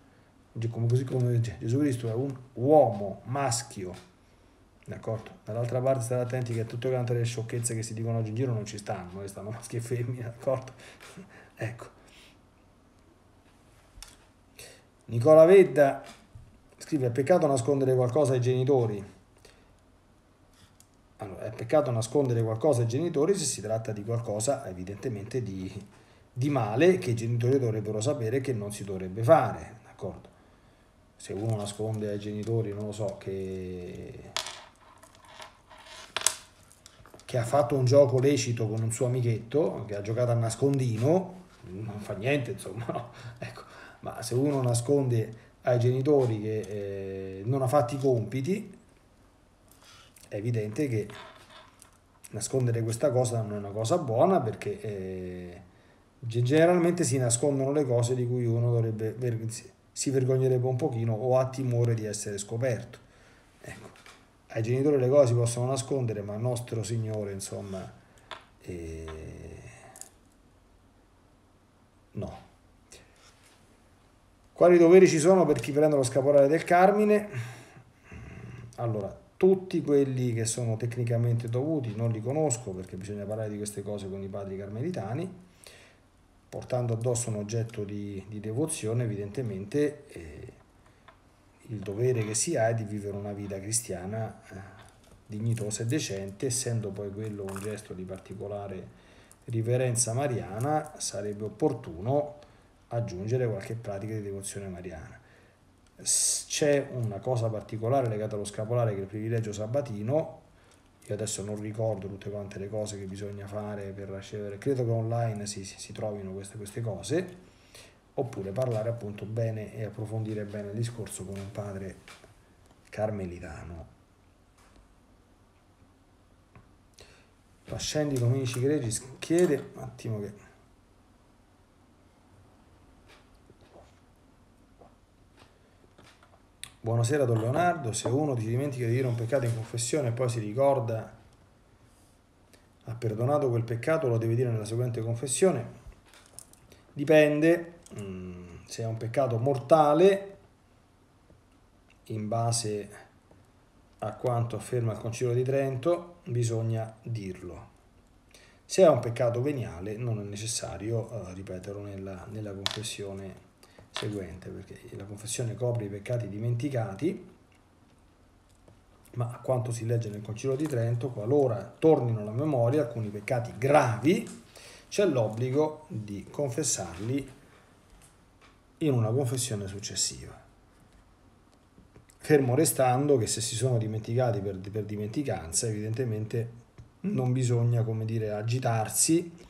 Così come Gesù Cristo è un uomo maschio, d'accordo? Dall'altra parte state attenti che tutte le sciocchezze che si dicono oggi in giro non ci stanno, stanno maschi e femmine, d'accordo? *laughs* ecco. Nicola Vedda scrive, è peccato nascondere qualcosa ai genitori. Allora, è peccato nascondere qualcosa ai genitori se si tratta di qualcosa evidentemente di, di male che i genitori dovrebbero sapere che non si dovrebbe fare, d'accordo? Se uno nasconde ai genitori, non lo so, che che ha fatto un gioco lecito con un suo amichetto, che ha giocato a nascondino, non fa niente, insomma, no? *laughs* ecco. ma se uno nasconde ai genitori che eh, non ha fatto i compiti, è evidente che nascondere questa cosa non è una cosa buona perché eh, generalmente si nascondono le cose di cui uno dovrebbe, si vergognerebbe un pochino o ha timore di essere scoperto. Ecco ai genitori le cose si possono nascondere, ma nostro Signore, insomma, eh, no. Quali doveri ci sono per chi prende lo scapolare del Carmine? Allora, tutti quelli che sono tecnicamente dovuti non li conosco perché bisogna parlare di queste cose con i padri carmelitani, portando addosso un oggetto di, di devozione, evidentemente. Eh, il dovere che si ha è di vivere una vita cristiana eh, dignitosa e decente, essendo poi quello un gesto di particolare riverenza mariana, sarebbe opportuno aggiungere qualche pratica di devozione mariana. C'è una cosa particolare legata allo scapolare che è il privilegio sabatino, io adesso non ricordo tutte quante le cose che bisogna fare per ricevere, credo che online si, si trovino queste, queste cose, oppure parlare appunto bene e approfondire bene il discorso con un padre carmelitano. Pascendi Domenici Gregi chiede un attimo che Buonasera Don Leonardo, se uno ti dimentica di dire un peccato in confessione e poi si ricorda ha perdonato quel peccato, lo deve dire nella seguente confessione. Dipende Mm, se è un peccato mortale, in base a quanto afferma il Concilio di Trento, bisogna dirlo. Se è un peccato veniale non è necessario uh, ripeterlo nella, nella confessione seguente, perché la confessione copre i peccati dimenticati, ma a quanto si legge nel Concilio di Trento, qualora tornino alla memoria alcuni peccati gravi, c'è l'obbligo di confessarli in una confessione successiva. Fermo restando che se si sono dimenticati per, per dimenticanza, evidentemente non bisogna, come dire, agitarsi,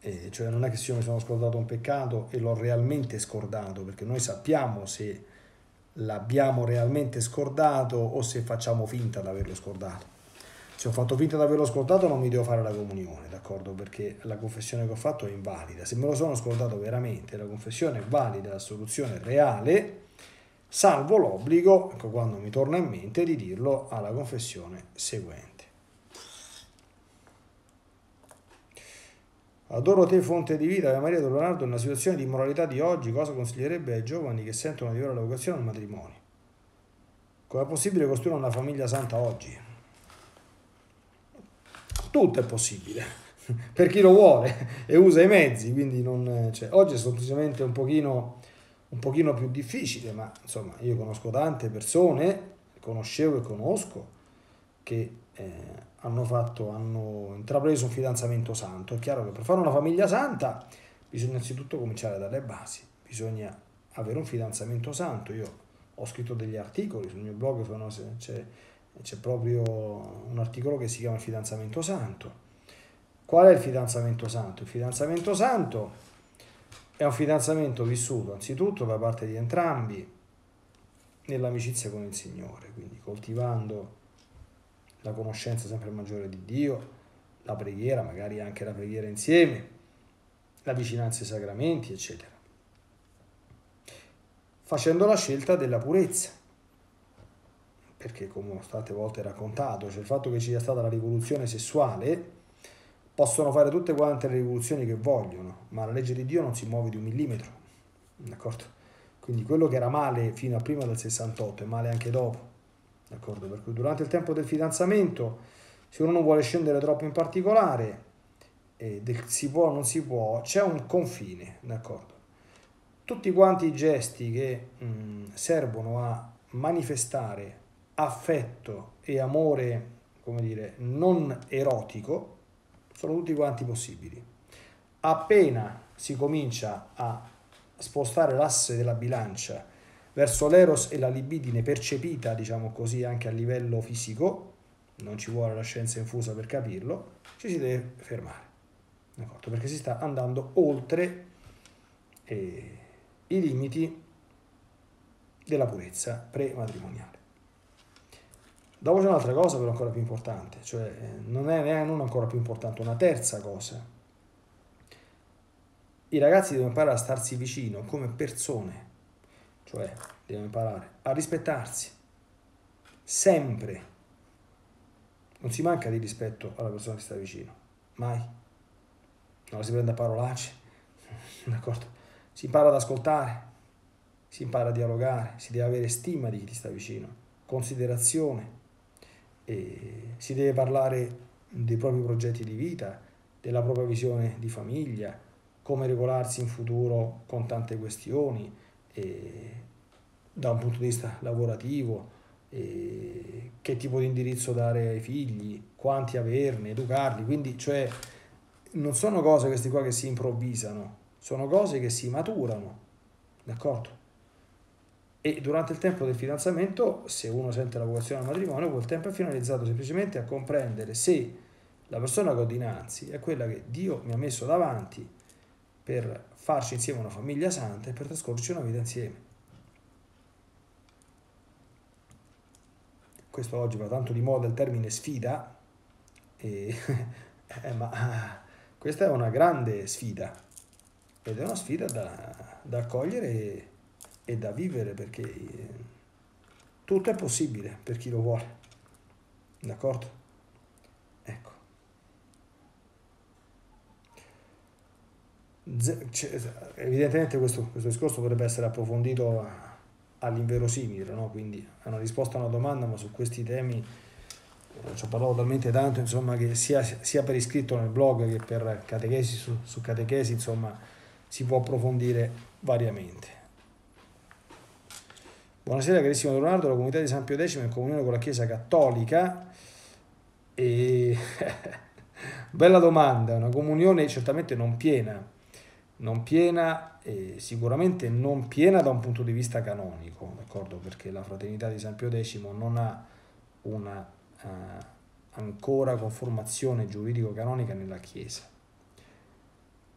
eh, cioè non è che se io mi sono scordato un peccato e l'ho realmente scordato, perché noi sappiamo se l'abbiamo realmente scordato o se facciamo finta di averlo scordato. Se ho fatto finta di averlo scordato non mi devo fare la comunione, d'accordo? Perché la confessione che ho fatto è invalida. Se me lo sono scordato veramente, la confessione è valida, la soluzione è reale, salvo l'obbligo, ecco quando mi torna in mente, di dirlo alla confessione seguente. Adoro te fonte di vita, Ave Maria Leonardo, nella situazione di immoralità di oggi, cosa consiglierebbe ai giovani che sentono di ora la vocazione al matrimonio? Com'è possibile costruire una famiglia santa oggi? tutto è possibile *laughs* per chi lo vuole e usa i mezzi, quindi non, cioè, oggi è semplicemente un pochino, un pochino più difficile, ma insomma io conosco tante persone, conoscevo e conosco, che eh, hanno, fatto, hanno intrapreso un fidanzamento santo. È chiaro che per fare una famiglia santa bisogna innanzitutto cominciare dalle basi, bisogna avere un fidanzamento santo. Io ho scritto degli articoli sul mio blog, sono, c'è, c'è proprio un articolo che si chiama il fidanzamento santo. Qual è il fidanzamento santo? Il fidanzamento santo è un fidanzamento vissuto anzitutto da parte di entrambi nell'amicizia con il Signore, quindi coltivando la conoscenza sempre maggiore di Dio, la preghiera, magari anche la preghiera insieme, la vicinanza ai sacramenti, eccetera. Facendo la scelta della purezza perché come tante volte raccontato, cioè il fatto che ci sia stata la rivoluzione sessuale, possono fare tutte quante le rivoluzioni che vogliono, ma la legge di Dio non si muove di un millimetro, d'accordo? Quindi quello che era male fino a prima del 68 è male anche dopo. D'accordo? Per cui durante il tempo del fidanzamento, se uno non vuole scendere troppo in particolare, eh, si può o non si può, c'è un confine, d'accordo? Tutti quanti i gesti che mh, servono a manifestare affetto e amore, come dire, non erotico, sono tutti quanti possibili. Appena si comincia a spostare l'asse della bilancia verso l'eros e la libidine percepita, diciamo così, anche a livello fisico, non ci vuole la scienza infusa per capirlo, ci si deve fermare, d'accordo? Perché si sta andando oltre eh, i limiti della purezza prematrimoniale. Dopo c'è un'altra cosa però ancora più importante, cioè eh, non è neanche non ancora più importante, una terza cosa. I ragazzi devono imparare a starsi vicino come persone, cioè devono imparare a rispettarsi, sempre. Non si manca di rispetto alla persona che sta vicino, mai. Non la si prende a parolacce, *laughs* d'accordo? Si impara ad ascoltare, si impara a dialogare, si deve avere stima di chi ti sta vicino, considerazione, e si deve parlare dei propri progetti di vita, della propria visione di famiglia, come regolarsi in futuro con tante questioni, da un punto di vista lavorativo, che tipo di indirizzo dare ai figli, quanti averne, educarli, quindi cioè non sono cose queste qua che si improvvisano, sono cose che si maturano, d'accordo? E durante il tempo del fidanzamento, se uno sente la vocazione al matrimonio, quel tempo è finalizzato semplicemente a comprendere se la persona che ho dinanzi è quella che Dio mi ha messo davanti per farci insieme una famiglia santa e per trascorrerci una vita insieme. Questo oggi va tanto di moda il termine sfida, e, *laughs* eh, ma questa è una grande sfida ed è una sfida da, da accogliere e da vivere perché eh, tutto è possibile per chi lo vuole. D'accordo? Ecco. Evidentemente questo, questo discorso potrebbe essere approfondito all'inverosimile, no? quindi è una risposta a una domanda, ma su questi temi eh, ci ho parlato talmente tanto insomma, che sia, sia, per iscritto nel blog che per catechesi su, su catechesi insomma, si può approfondire variamente. Buonasera carissimo Leonardo, la comunità di San Pio X in comunione con la Chiesa Cattolica e *laughs* bella domanda, una comunione certamente non piena, non piena e sicuramente non piena da un punto di vista canonico, d'accordo? Perché la fraternità di San Pio X non ha una uh, ancora conformazione giuridico-canonica nella Chiesa.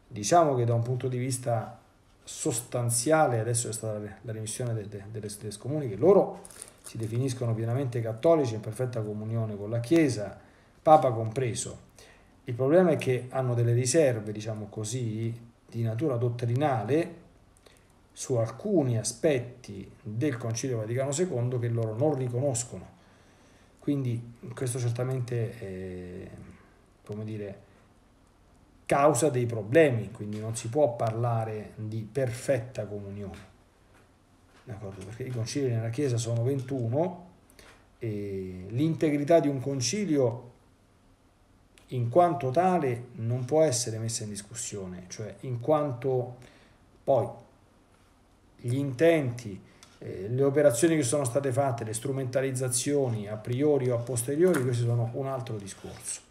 Diciamo che da un punto di vista sostanziale, adesso è stata la remissione delle, delle, delle scomuni, che loro si definiscono pienamente cattolici in perfetta comunione con la Chiesa, Papa compreso. Il problema è che hanno delle riserve, diciamo così, di natura dottrinale su alcuni aspetti del Concilio Vaticano II che loro non riconoscono. Quindi questo certamente è, come dire, causa dei problemi, quindi non si può parlare di perfetta comunione. D'accordo? Perché i concili nella Chiesa sono 21 e l'integrità di un concilio in quanto tale non può essere messa in discussione, cioè in quanto poi gli intenti, eh, le operazioni che sono state fatte, le strumentalizzazioni a priori o a posteriori, questi sono un altro discorso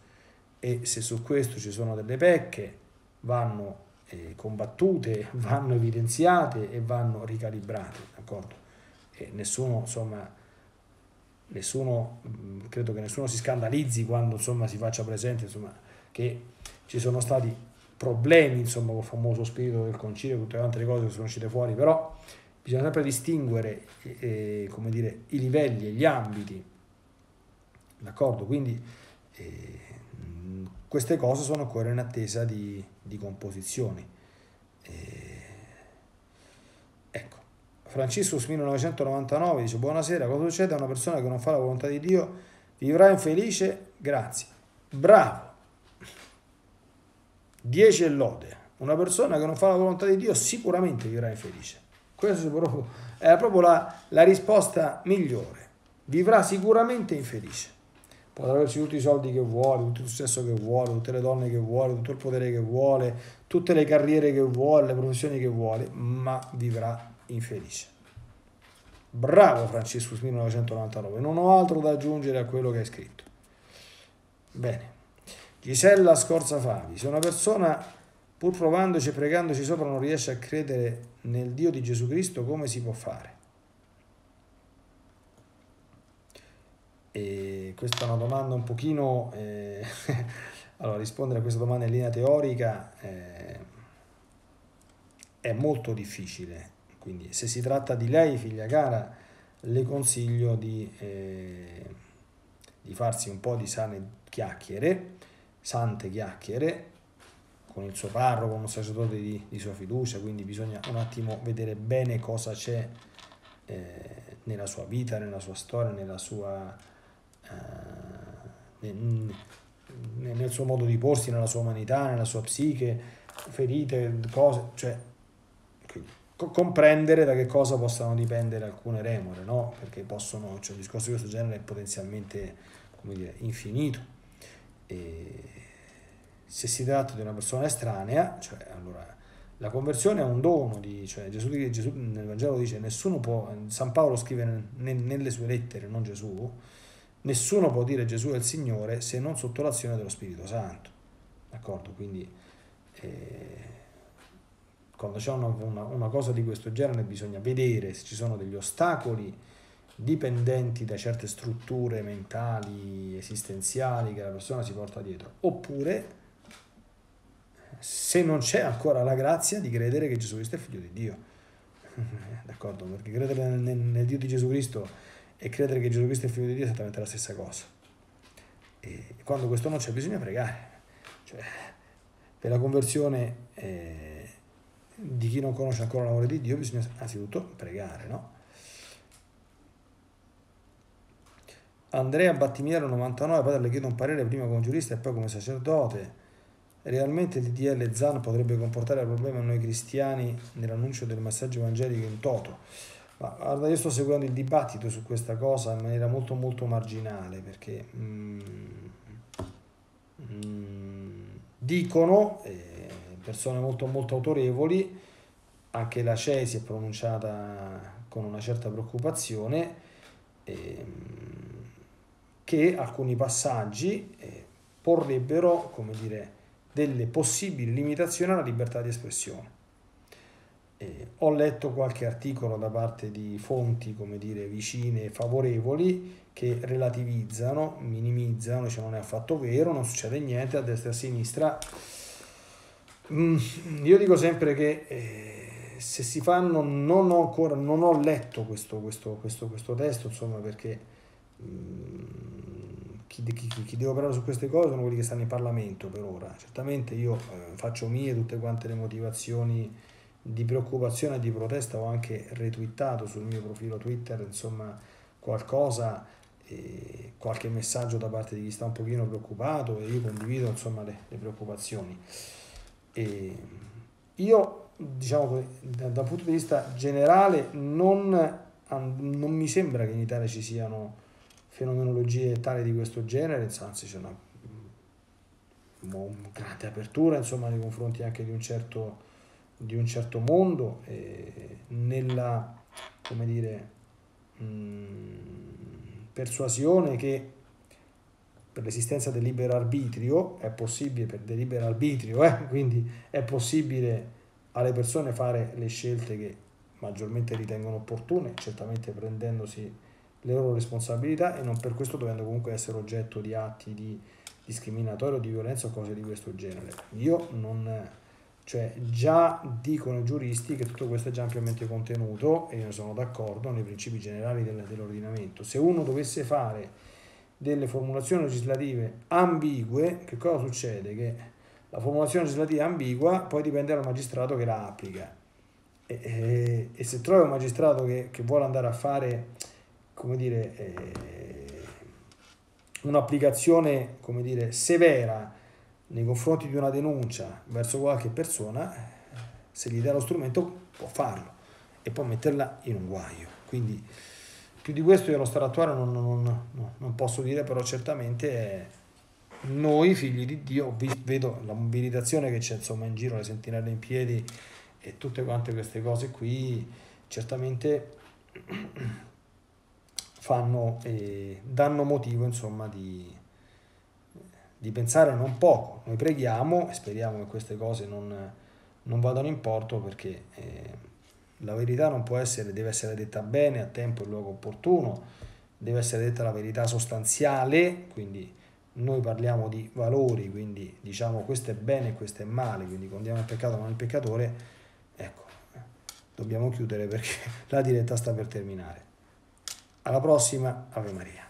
e se su questo ci sono delle pecche vanno eh, combattute, *laughs* vanno evidenziate e vanno ricalibrate, d'accordo? E nessuno, insomma, nessuno, mm, credo che nessuno si scandalizzi quando, insomma, si faccia presente, insomma, che ci sono stati problemi, insomma, con il famoso spirito del concilio, tutte le altre cose che sono uscite fuori, però bisogna sempre distinguere, eh, come dire, i livelli e gli ambiti, d'accordo? Quindi, eh, queste cose sono ancora in attesa di, di composizioni. E... Franciscus 1999 dice buonasera, cosa succede a una persona che non fa la volontà di Dio? Vivrà infelice? Grazie. Bravo. 10 e lode. Una persona che non fa la volontà di Dio sicuramente vivrà infelice. Questa è proprio, è proprio la, la risposta migliore. vivrà sicuramente infelice. Potrà averci tutti i soldi che vuole, tutto il successo che vuole, tutte le donne che vuole, tutto il potere che vuole, tutte le carriere che vuole, le professioni che vuole, ma vivrà infelice. Bravo Franciscus 1999, non ho altro da aggiungere a quello che hai scritto. Bene. Gisella Scorza Favi, se una persona pur provandoci e pregandoci sopra non riesce a credere nel Dio di Gesù Cristo, come si può fare? E questa è una domanda un pochino... Eh, *laughs* allora, rispondere a questa domanda in linea teorica eh, è molto difficile. Quindi, se si tratta di lei, figlia cara, le consiglio di, eh, di farsi un po' di sane chiacchiere, sante chiacchiere, con il suo parroco, con un sacerdote di, di, sua fiducia, quindi bisogna un attimo vedere bene cosa c'è eh, nella sua vita, nella sua storia, nella sua, eh, nel suo modo di porsi, nella sua umanità, nella sua psiche, ferite, cose, cioè comprendere da che cosa possano dipendere alcune remore, no? Perché possono, cioè un discorso di questo genere è potenzialmente, come dire, infinito. E se si tratta di una persona estranea, cioè allora la conversione è un dono, di, cioè Gesù, Gesù nel Vangelo dice nessuno può, San Paolo scrive nelle sue lettere, non Gesù, nessuno può dire Gesù è il Signore se non sotto l'azione dello Spirito Santo. D'accordo? Quindi eh, quando c'è una, una, una cosa di questo genere bisogna vedere se ci sono degli ostacoli dipendenti da certe strutture mentali, esistenziali che la persona si porta dietro, oppure se non c'è ancora la grazia di credere che Gesù Cristo è figlio di Dio. *laughs* D'accordo? Perché credere nel, nel, Dio di Gesù Cristo e credere che Gesù Cristo è figlio di Dio è esattamente la stessa cosa. E quando questo non c'è bisogna pregare. Cioè, per la conversione eh, di chi non conosce ancora l'amore di Dio bisogna anzitutto pregare, no? Andrea Battimiero 99, padre le chiedo un parere prima come giurista e poi come sacerdote Realmente il DDL ZAN potrebbe comportare problemi a noi cristiani nell'annuncio del messaggio evangelico in toto. Ma guarda, io sto seguendo il dibattito su questa cosa in maniera molto molto marginale perché mm, mm, dicono eh, persone molto molto autorevoli, anche la CEI si è pronunciata con una certa preoccupazione, eh, che alcuni passaggi eh, porrebbero, come dire, delle possibili limitazioni alla libertà di espressione. Eh, ho letto qualche articolo da parte di fonti, come dire, vicine, favorevoli, che relativizzano, minimizzano, cioè non è affatto vero, non succede niente a destra e a sinistra. Mm, io dico sempre che eh, se si fanno, non ho ancora, non ho letto questo, questo, questo, questo testo, insomma, perché mm, chi, chi, chi, deve operare su queste cose sono quelli che stanno in Parlamento per ora. Certamente io eh, faccio mie tutte quante le motivazioni di preoccupazione e di protesta, ho anche retweetato sul mio profilo Twitter insomma qualcosa, eh, qualche messaggio da parte di chi sta un pochino preoccupato e io condivido insomma le, le preoccupazioni. E io diciamo da, da un punto di vista generale non, non mi sembra che in Italia ci siano fenomenologie tali di questo genere, anzi c'è una, una grande apertura insomma, nei confronti anche di un certo, di un certo mondo, e nella come dire, mh, persuasione che per l'esistenza del libero arbitrio è possibile, per del libero arbitrio, eh, quindi è possibile alle persone fare le scelte che maggiormente ritengono opportune, certamente prendendosi le loro responsabilità e non per questo dovendo comunque essere oggetto di atti di discriminatorio, di violenza o cose di questo genere. Io non, cioè già dicono i giuristi che tutto questo è già ampiamente contenuto e io sono d'accordo nei principi generali del, dell'ordinamento. Se uno dovesse fare delle formulazioni legislative ambigue, che cosa succede? Che la formulazione legislativa ambigua poi dipende dal magistrato che la applica. E, e, e se trovi un magistrato che, che vuole andare a fare come dire, eh, un'applicazione come dire, severa nei confronti di una denuncia verso qualche persona, se gli dà lo strumento può farlo e può metterla in un guaio. Quindi più di questo io allo stato attuale non, non, non posso dire, però certamente noi figli di Dio, vedo la mobilitazione che c'è insomma in giro, le sentinelle in piedi e tutte quante queste cose qui, certamente *clears throat* fanno e danno motivo insomma di, di pensare non poco. Noi preghiamo e speriamo che queste cose non, non vadano in porto perché eh, la verità non può essere, deve essere detta bene, a tempo e luogo opportuno, deve essere detta la verità sostanziale, quindi noi parliamo di valori, quindi diciamo questo è bene e questo è male, quindi condiamo il peccato non il peccatore, ecco, dobbiamo chiudere perché *laughs* la diretta sta per terminare. Alla prossima, Ave Maria.